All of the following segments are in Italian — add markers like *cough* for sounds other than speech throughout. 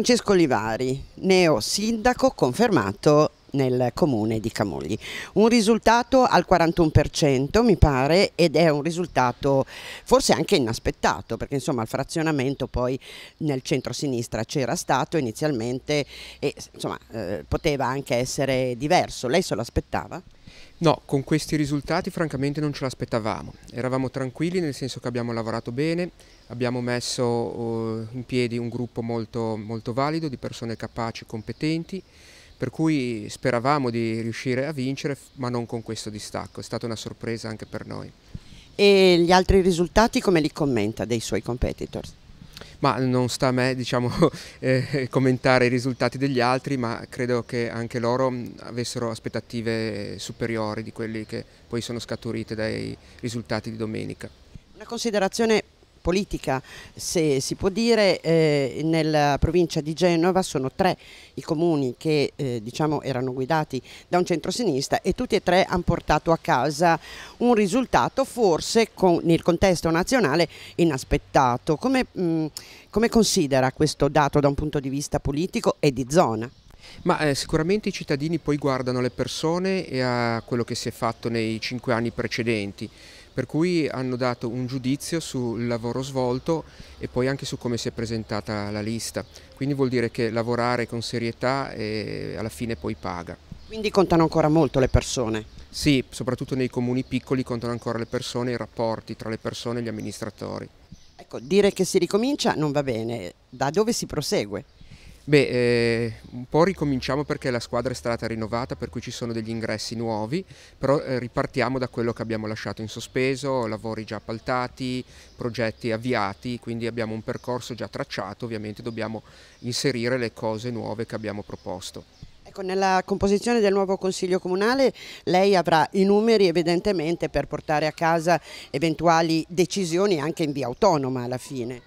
Francesco Olivari, neo sindaco confermato nel comune di Camogli. Un risultato al 41% mi pare ed è un risultato forse anche inaspettato perché insomma il frazionamento poi nel centro-sinistra c'era stato inizialmente e insomma eh, poteva anche essere diverso. Lei se lo aspettava? No, con questi risultati francamente non ce l'aspettavamo. Eravamo tranquilli nel senso che abbiamo lavorato bene, abbiamo messo uh, in piedi un gruppo molto, molto valido di persone capaci, competenti, per cui speravamo di riuscire a vincere, ma non con questo distacco. È stata una sorpresa anche per noi. E gli altri risultati come li commenta dei suoi competitors? Ma non sta a me diciamo, *laughs* eh, commentare i risultati degli altri, ma credo che anche loro avessero aspettative superiori di quelli che poi sono scaturite dai risultati di domenica. Una considerazione politica, se si può dire, eh, nella provincia di Genova sono tre i comuni che eh, diciamo erano guidati da un centro-sinistra e tutti e tre hanno portato a casa un risultato forse con, nel contesto nazionale inaspettato. Come, mh, come considera questo dato da un punto di vista politico e di zona? Ma eh, sicuramente i cittadini poi guardano le persone e a quello che si è fatto nei cinque anni precedenti, per cui hanno dato un giudizio sul lavoro svolto e poi anche su come si è presentata la lista. Quindi vuol dire che lavorare con serietà e alla fine poi paga. Quindi contano ancora molto le persone? Sì, soprattutto nei comuni piccoli contano ancora le persone i rapporti tra le persone e gli amministratori. Ecco, dire che si ricomincia non va bene, da dove si prosegue? Beh, eh, un po' ricominciamo perché la squadra è stata rinnovata, per cui ci sono degli ingressi nuovi, però eh, ripartiamo da quello che abbiamo lasciato in sospeso, lavori già appaltati, progetti avviati, quindi abbiamo un percorso già tracciato, ovviamente dobbiamo inserire le cose nuove che abbiamo proposto. Ecco, nella composizione del nuovo Consiglio Comunale lei avrà i numeri evidentemente per portare a casa eventuali decisioni anche in via autonoma alla fine,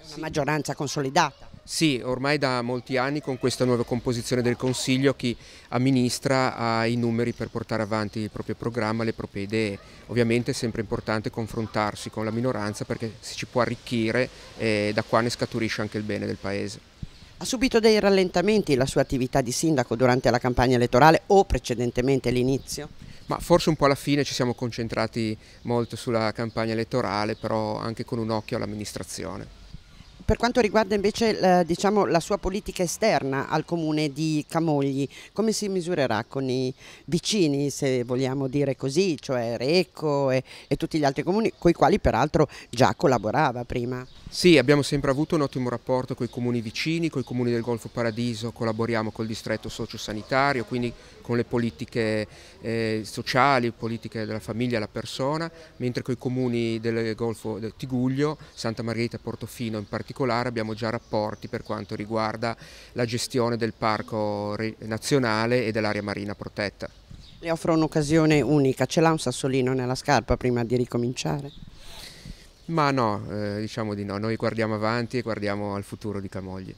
una sì. maggioranza consolidata. Sì, ormai da molti anni con questa nuova composizione del Consiglio chi amministra ha i numeri per portare avanti il proprio programma, le proprie idee. Ovviamente è sempre importante confrontarsi con la minoranza perché si ci può arricchire e da qua ne scaturisce anche il bene del Paese. Ha subito dei rallentamenti la sua attività di sindaco durante la campagna elettorale o precedentemente l'inizio? Ma forse un po' alla fine ci siamo concentrati molto sulla campagna elettorale, però anche con un occhio all'amministrazione. Per quanto riguarda invece eh, diciamo, la sua politica esterna al comune di Camogli, come si misurerà con i vicini, se vogliamo dire così, cioè Recco e, e tutti gli altri comuni, con i quali peraltro già collaborava prima? Sì, abbiamo sempre avuto un ottimo rapporto con i comuni vicini, con i comuni del Golfo Paradiso, collaboriamo col distretto sociosanitario, quindi con le politiche eh, sociali, politiche della famiglia la persona, mentre con i comuni del Golfo del Tiguglio, Santa Margherita e Portofino in particolare abbiamo già rapporti per quanto riguarda la gestione del parco nazionale e dell'area marina protetta. Le offro un'occasione unica, ce l'ha un sassolino nella scarpa prima di ricominciare? Ma no, eh, diciamo di no, noi guardiamo avanti e guardiamo al futuro di Camogli.